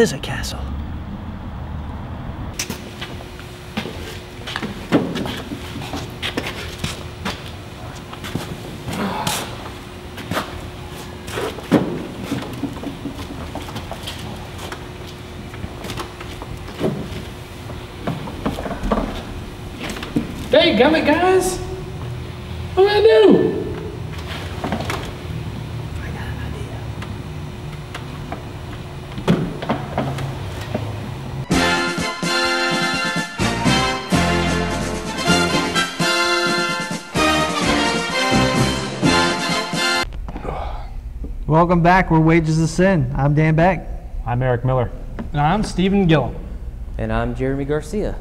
Is a castle. Hey, gummit guys! What do I do? Welcome back. We're Wages of Cine. I'm Dan Beck. I'm Eric Miller. And I'm Stephen Gillum. And I'm Jeremy Garcia.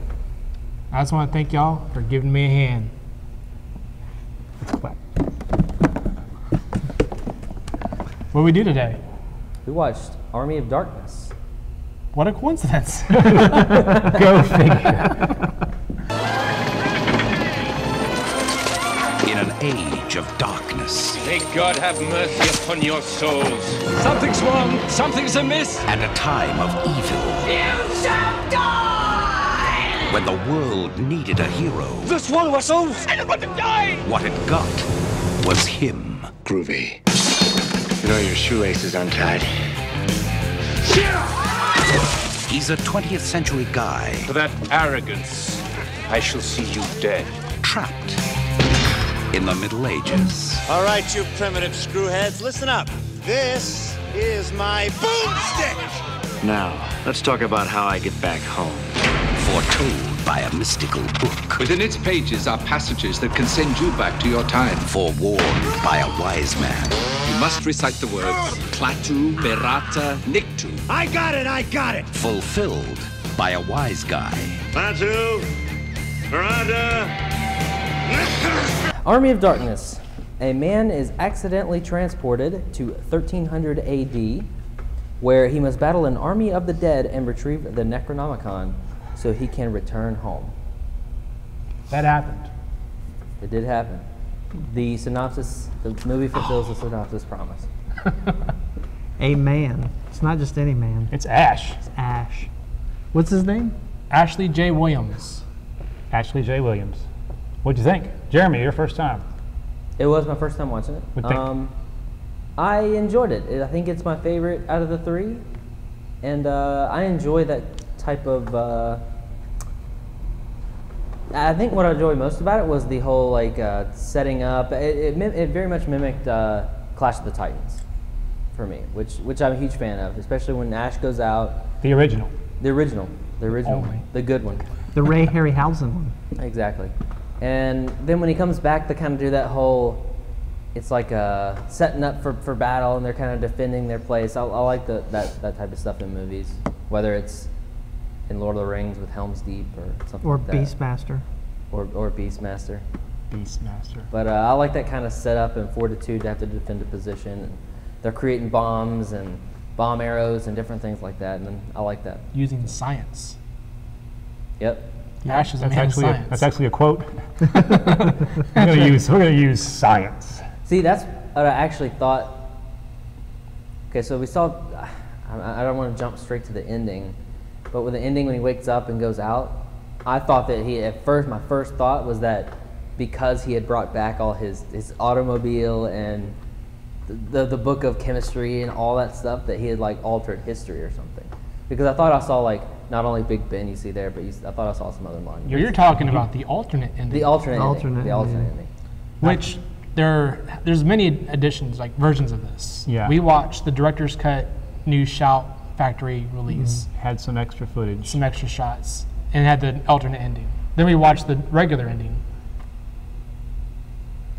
I just want to thank y'all for giving me a hand. Clap. What we do today? We watched Army of Darkness. What a coincidence. Go figure. In an age of darkness May God have mercy upon your souls. Something's wrong. Something's amiss. and a time of evil. You shall die! When the world needed a hero, That's one of us all. what it got was him. Groovy. You know your shoelace is untied. He's a 20th century guy For that arrogance, I shall see you dead. trapped in the Middle Ages. All right, you primitive screwheads, listen up. This is my boomstick. Now, let's talk about how I get back home. Foretold by a mystical book. Within its pages are passages that can send you back to your time. Forewarned by a wise man. You must recite the words Klaatu, Barada, Nikto. I got it, I got it. Fulfilled by a wise guy. Batu, Miranda. Army of Darkness. A man is accidentally transported to 1300 AD, where he must battle an army of the dead and retrieve the Necronomicon so he can return home. that happened. It did happen. The synopsis, the movie fulfills the synopsis promise. A man. It's not just any man. It's Ash. It's Ash. What's his name? Ashley J. Williams. Ashley J. Williams. What'd you think? Jeremy, your first time. It was my first time watching it. What'd you think? Um, I enjoyed it. I think it's my favorite out of the three, and uh, I enjoy that type of. Uh, I think what I enjoyed most about it was the whole like uh, setting up. It, it, it very much mimicked uh, Clash of the Titans for me, which which I'm a huge fan of, especially when Ash goes out. The original. The original, the original, Only. the good one. The Ray Harryhausen one. Exactly. And then when he comes back, they kind of do that whole. It's like uh, setting up for, for battle, and they're kind of defending their place. I, I like the, that that type of stuff in movies, whether it's in Lord of the Rings with Helm's Deep or something Or like that, Beastmaster. or or Beastmaster. Beastmaster. But uh, I like that kind of setup and fortitude to have to defend a position. And they're creating bombs and bomb arrows and different things like that, and I like that. Using science. Yep. Ash is a That's man of actually a, that's actually a quote. we're gonna use we're gonna use science. See, that's what I actually thought. Okay, so we saw. I, I don't want to jump straight to the ending, but with the ending when he wakes up and goes out, I thought that he at first my first thought was that because he had brought back all his his automobile and the the, the book of chemistry and all that stuff that he had like altered history or something. Because I thought I saw like not only Big Ben you see there, but you, s- I thought I saw some other monuments. You're, you're talking about the alternate ending. the alternate, The ending, alternate the alternate ending. ending. which there there's many editions like versions of this Yeah. we watched the director's cut new shout factory release mm-hmm. Had some extra footage. some extra shots and had the alternate ending then we watched the regular ending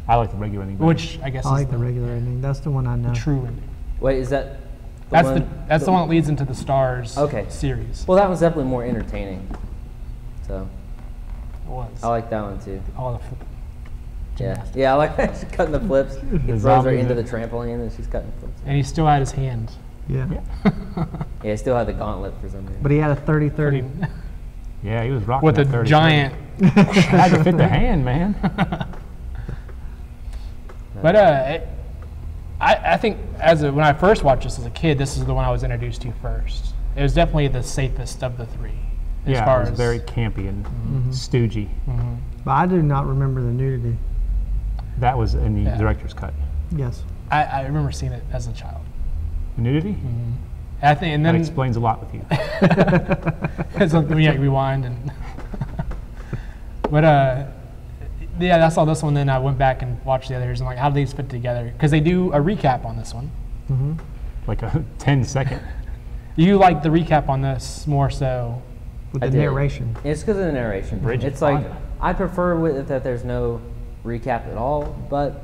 I like the regular ending. better. which i guess I is like the regular ending. That's the one I know. true ending Wait, is that? The that's one, the that's the one that leads into the Starz Okay. series Well, that one's definitely more entertaining. So it was I like that one too. all the flip- Yeah, yeah, I like that she's cutting the flips. He The throws her into the trampoline and she's cutting the flips. and he still had his hand Yeah. Yeah, he still had the gauntlet for some reason. But he had a 30 30. yeah, he was rocking with a that 30. giant Had to fit the hand, man. But uh, it, I, I think as a, when I first watched this as a kid, this is the one I was introduced to first. It was definitely the safest of the three. As yeah, far it was as very campy and mm-hmm. stoogey. Mm-hmm. But I do not remember the nudity. That was in the Yeah. director's cut. Yes. I, I remember seeing it as a child. Nudity? Mm-hmm. I think, and That explains a lot with you. it's something we like rewind and. but uh, yeah, I saw this one. Then I went back and watched the others and like how do these fit together? Because they do a recap on this one. Mm-hmm. like a 10 second. You like the recap on this more so. With I the did. narration. It's because of the narration. Bridget it's like Fonda. I prefer with, that there's no recap at all, but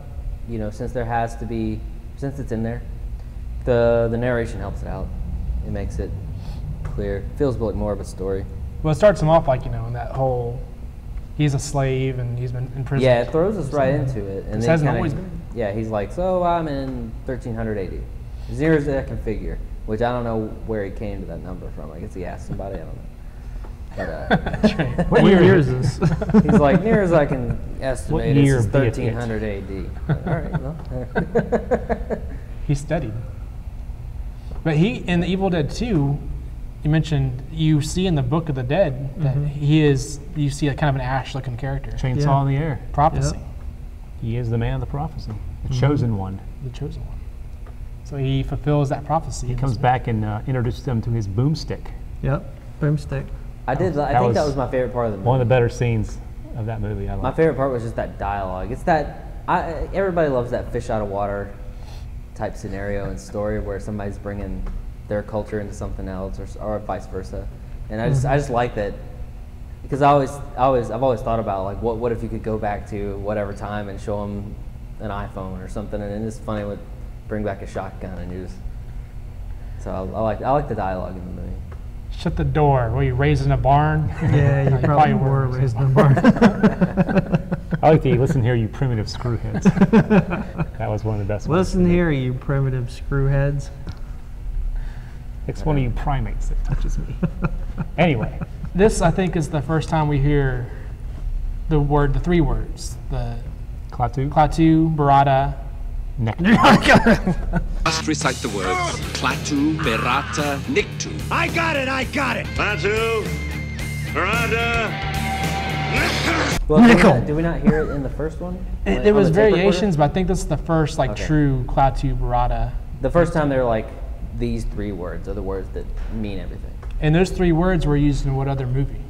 you know, since there has to be, since it's in there, the the narration helps it out. It makes it clear. Feels like more of a story. Well, it starts them off like you know in that whole. He's a slave and he's been in prison. Yeah, it throws us right into it, and This hasn't kinda- always been. Yeah, he's like, so I'm in 1300 AD, as near as I can figure. Which I don't know where he came to that number from. I guess he asked somebody. I don't know. But uh, What year is this? he's like, near as I can estimate, year it's it? 1300 AD. All right, well. He studied. But he in the Evil Dead 2, you mentioned you see in the Book of the Dead that he is you see a kind of an ash looking character. Chainsaw Yeah. in the air. Prophecy, He is the man of the prophecy, the chosen one. the chosen one. So he fulfills that prophecy. He comes back and uh, introduces them to his boomstick. Yep. Boomstick. I did. I That think that was was my favorite part of the movie. One of the better scenes of that movie. I My favorite part was just that dialogue. It's that I, everybody loves that fish out of water type scenario and story where somebody's bringing their culture into something else, or, or vice versa. And I just mm-hmm. I just like that because I always I always I've always thought about like what what if you could go back to whatever time and show them an iPhone or something, and it's funny with bring back a shotgun and you just so I, I like I like the dialogue in the movie. Shut the door. Were you raised in a barn? Yeah, you You probably probably were were. raised in a barn. I like the listen here, you primitive screwheads. that was one of the best ones. Listen here, you primitive screwheads. It's one of you primates that touches me. anyway, This I think is the first time we hear the word, the three words, the Klaatu, Klaatu, Barada. neck. Must recite the words Klaatu Barada Nikto. I got it, I got it. Latu, Miranda. Well, do we, Nickel. not, do we not hear it in the first one? It, Like, there was the tape recorder? variations, but I think this is the first like Okay. true Klaatu, Barada. The first time they were like, these three words are the words that mean everything. And those three words were used in what other movie?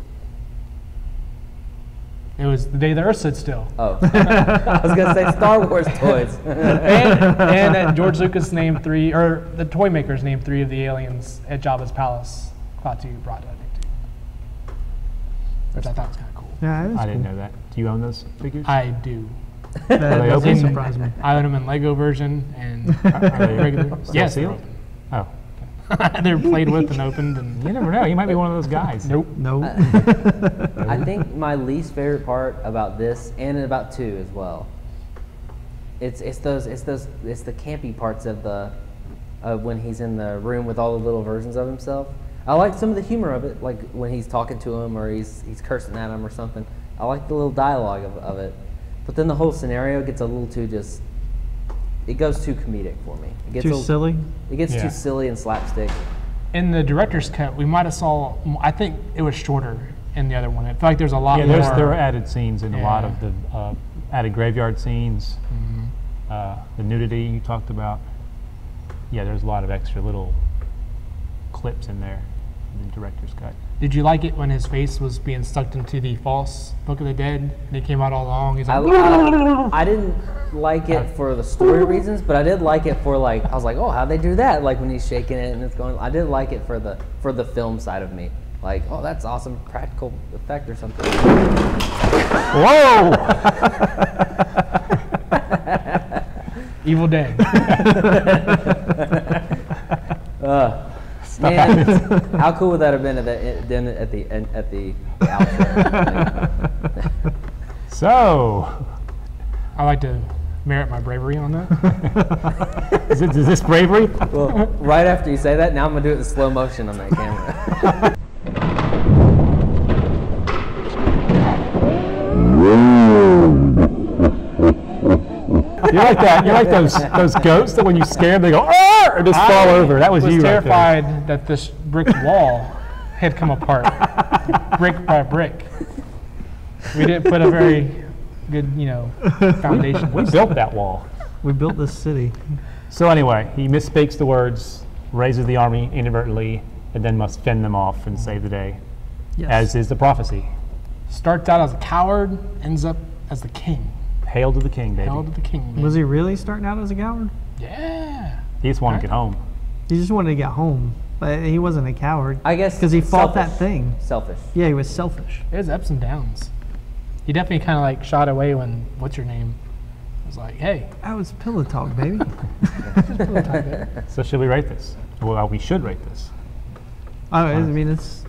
It was The Day the Earth Stood Still. Oh, I was gonna say Star Wars toys. and and that George Lucas named three, or the toy makers named three of the aliens at Jabba's palace. Klaatu, Barada, Nikto. Which I thought was kind of cool. Yeah, it is I didn't know that. Do you own those figures? I do. That they doesn't surprise me. I own them in Lego version and regular. still Yes, they're sealed? Oh, open. they're played with and opened and you never know. You might be one of those guys. nope. No. Uh, I think my least favorite part about this and about two as well. It's it's those it's those it's the campy parts of the of when he's in the room with all the little versions of himself. I like some of the humor of it, like when he's talking to him or he's he's cursing at him or something. I like the little dialogue of, of it, but then the whole scenario gets a little too just. It goes too comedic for me. It gets Too a- silly. It gets Yeah. too silly and slapstick. In the director's cut, we might have saw. I think it was shorter in the other one. It felt like there's a lot Yeah, more. there's, there are added scenes in a lot of the uh, added graveyard scenes, uh, the nudity you talked about. Yeah, there's a lot of extra little clips in there in the director's cut. Did you like it when his face was being sucked into the false Book of the Dead? And it came out all along. He's I, like, I, I didn't like it for the story reasons, but I did like it for like I was like, oh, how'd they do that? Like when he's shaking it and it's going. I did like it for the for the film side of me. Like, oh, that's awesome practical effect or something. Whoa! Evil Dead. Man, how cool would that have been at the then at the end- at the, the outro? so, I like to merit my bravery on that. is, it, is this bravery? well, right after you say that, now I'm gonna do it in slow motion on that camera. You're like that. You're like those those goats that when you scare them, they go "Arr!" and just fall over. That was, was you right there. terrified that this brick wall had come apart, brick by brick. We didn't put a very good, you know, foundation. We built that wall. We built this city. So anyway, he misspeaks the words, raises the army inadvertently, and then must fend them off and save the day, Yes. as is the prophecy. Starts out as a coward, ends up as the king. Hail to the king, baby. Hail to the king. man. was he really starting out as a coward? Yeah. He just wanted to get home. He just wanted to get home, but he wasn't a coward. I guess because he fought that thing. Selfish. Yeah, he was selfish. There's ups and downs. He definitely kind of like shot away when what's your name was like, hey, That was pillow talk, baby. So should we rate this? Well, we should rate this. oh, I mean, it's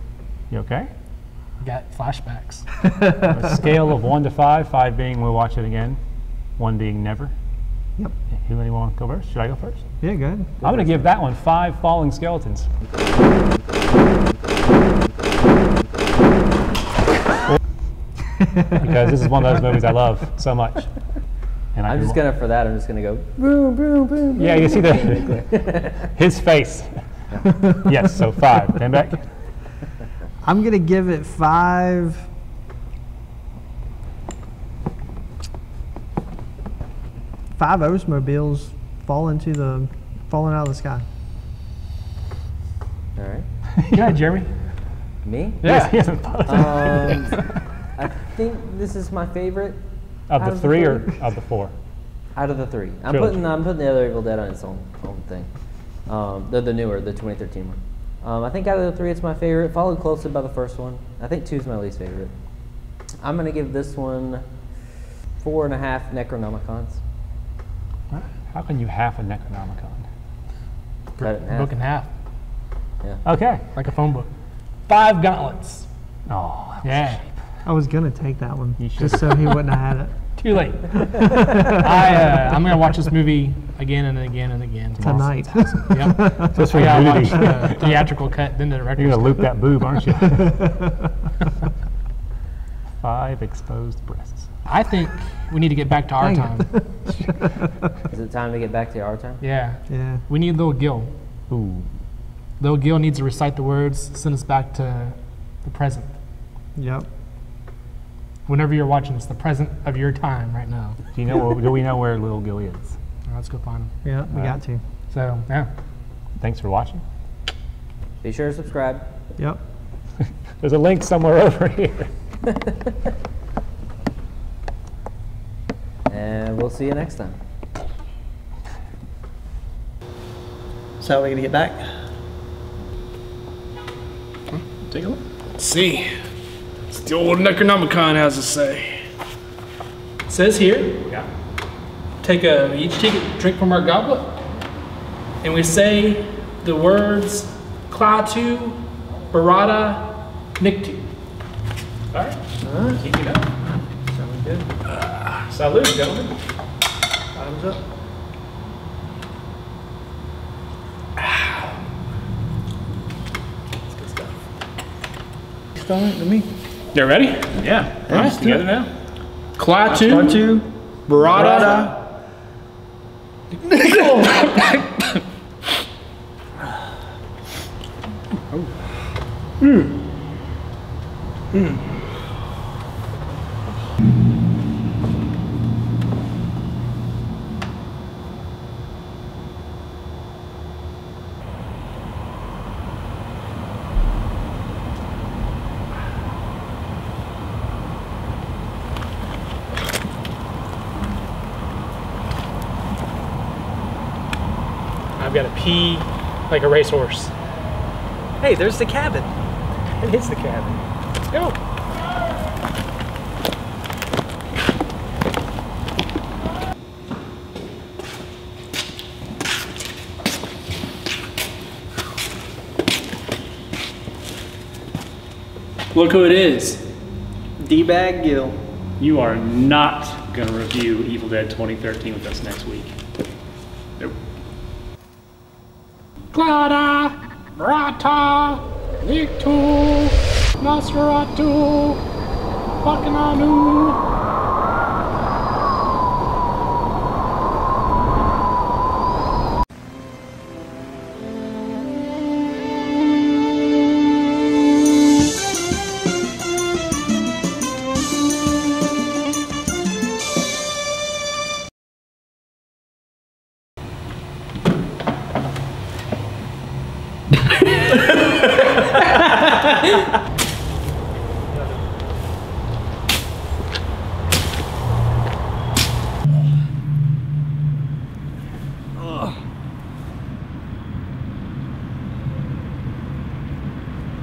You okay? We got flashbacks. A scale of one to five, five being we'll watch it again, one being never. Yep. Who anyone want to go first? Should I go first? yeah, go good. I'm going to give that one five falling skeletons. because this is one of those movies I love so much. And I I'm just gonna for that. I'm just gonna go boom, boom, boom. Yeah, you see the his face. yes, so five. Stand back. I'm gonna give it five. Five Oldsmobiles fall into the falling out of the sky. All right. yeah, Jeremy. Me? Yeah. He hasn't thought of that. Um, I think this is my favorite of the of the three or of the four? out of the three. I'm Trilogy. putting I'm putting the other Evil Dead on its own own thing. Um, the the newer, the 2013 one. Um, I think out of the three, it's my favorite. Followed closely by the first one. I think two is my least favorite. I'm gonna give this one four and a half Necronomicons. How can you half a Necronomicon? Cut it in half. Book in half, Okay. like a phone book. Five gauntlets. Oh, Yeah. I was gonna take that one You just so he wouldn't have had it Too late. I, uh, I'm gonna watch this movie again and again and again tonight. Yep. just for I gotta nudity. watch the theatrical cut, then the You're gonna loop that boob, aren't you? Five exposed breasts. I think we need to get back to our Dang time. Is it time to get back to our time? Yeah. yeah. We need little Gil. Ooh. Little Gil needs to recite the words, send us back to the present. Yep. Whenever you're watching this, the present of your time right now. Do you know? Do we know where Little Gilly is? All right, let's go find him. Yeah, we got to. So, yeah. Thanks for watching. Be sure to subscribe. Yep. There's a link somewhere over here. And we'll see you next time. So how are we gonna get back? Take a look. See. It's the old Necronomicon has to say. It says here. Yeah. Take a each take a drink from our goblet. And we say the words Klaatu, Barada, Nikto. Alright? Keep it up. Sounds good. Uh, salute, gentlemen. Bottoms up. Spelling it to me. You ready? Yeah. All right, together now. Klaatu, Two. Barada, I've got like a racehorse. Hey, there's the cabin. It is the cabin. Go. Look who it is. D-bag Gill. You are not going to review Evil Dead 2013 with us next week. Nope. Glada, Rata, Nictu, Nosferatu, Bakananu.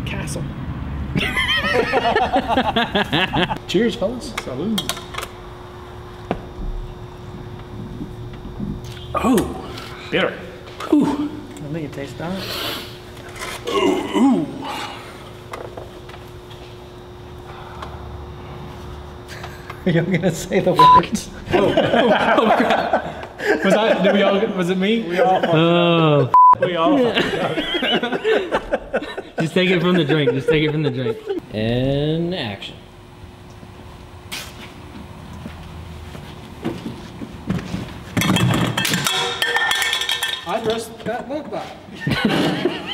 Castle. Cheers, fellas. Salud. Oh, bitter. Whew. I think it tastes dark. Are you gonna say the words? oh, oh, oh, crap. Was I? Did we all? Was it me? We all. Oh. We all. Just take it from the drink. Just take it from the drink. And action. I dressed that book back.